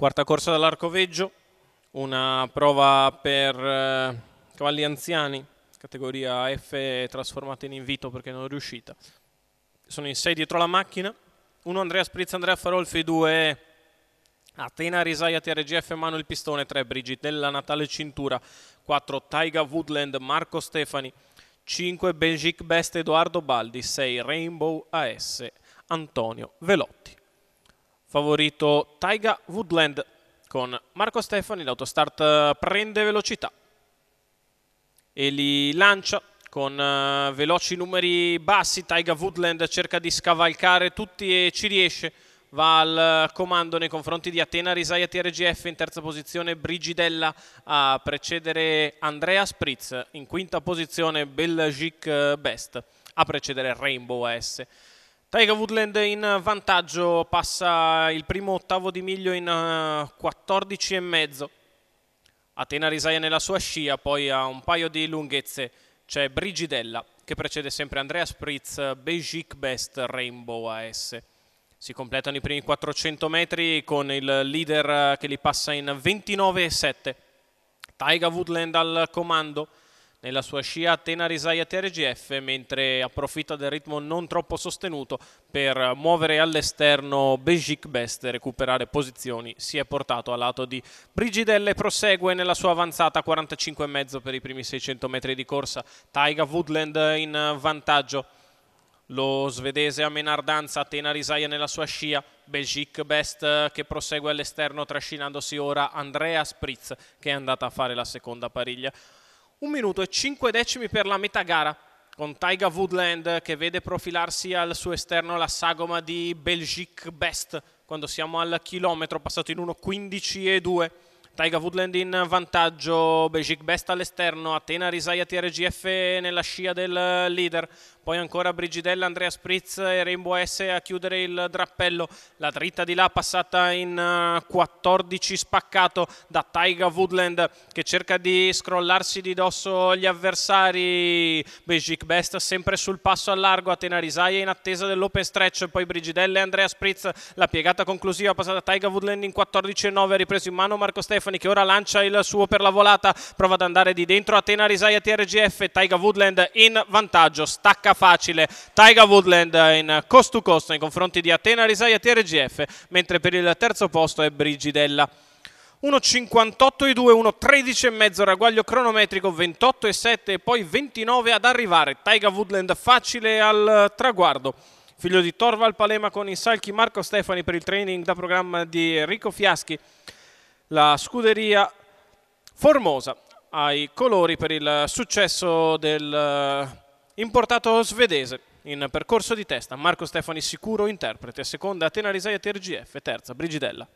Quarta corsa dall'Arcoveggio, una prova per eh, cavalli anziani, categoria F trasformata in invito perché non è riuscita. Sono in sei dietro la macchina, uno Andrea Spritz, Andrea Farolfi, due Atena Risaia TRGF Manuel Pistone, tre Brigitella Natale Cintura, quattro Taiga Woodland Marco Stefani, 5 Belgic Best Edoardo Baldi, 6 Rainbow AS Antonio Velotti favorito Taiga Woodland con Marco Stefani, l'autostart eh, prende velocità. E li lancia con uh, veloci numeri bassi, Taiga Woodland cerca di scavalcare tutti e ci riesce, va al comando nei confronti di Atena. Risaia TRGF in terza posizione, Brigidella a precedere Andrea Spritz, in quinta posizione Belgique Best. A precedere Rainbow AS. Taiga Woodland in vantaggio, passa il primo ottavo di miglio in 14 eh. Atena Risaia nella sua scia, poi a un paio di lunghezze c'è Brigidella che precede sempre Andrea Spritz, Bejic Best, Rainbow AS. Si completano i primi 400 metri con il leader che li passa in 29,7. Taiga Woodland al comando nella sua scia Atena Risaia TRGF mentre approfitta del ritmo non troppo sostenuto per muovere all'esterno Bejic Best e recuperare posizioni si è portato a lato di Brigidelle prosegue nella sua avanzata 45,5 per i primi 600 metri di corsa. Taiga Woodland in vantaggio. Lo svedese a Menardanza Atena Risaia nella sua scia. Bejic Best che prosegue all'esterno trascinandosi ora Andrea Spritz che è andata a fare la seconda pariglia un minuto e 5 decimi per la metà gara con Taiga Woodland che vede profilarsi al suo esterno la sagoma di Belgique Best quando siamo al chilometro passato in 1.15 e 2 Taiga Woodland in vantaggio, Bejic Best all'esterno, Atena Risaia TRGF nella scia del leader, poi ancora Brigidella, Andrea Spritz e Rainbow S a chiudere il drappello, la dritta di là passata in 14 eh, spaccato da Taiga Woodland che cerca di scrollarsi di dosso gli avversari, Bejic Best sempre sul passo al largo, Atena Risaia in attesa dell'open stretch, poi Brigidella e Andrea Spritz, la piegata conclusiva passata Taiga Woodland in 14 e 9, ripreso in mano Marco Stefano Stefani che ora lancia il suo per la volata, prova ad andare di dentro, Atena Risaia TRGF, Taiga Woodland in vantaggio, stacca facile, Taiga Woodland in cost to cost nei confronti di Atena Risaia TRGF, mentre per il terzo posto è Brigidella. 1,58 e 2, 1,13 e mezzo ragguaglio cronometrico, 28 e 7 e poi 29 ad arrivare. Taiga Woodland facile al traguardo. Figlio di Torval Palema con Insalchi Marco Stefani per il training da programma di Enrico Fiaschi la scuderia Formosa ai colori per il successo del eh, svedese in percorso di testa. Marco Stefani sicuro interprete, seconda Atena Risaia TRGF, terza Brigidella.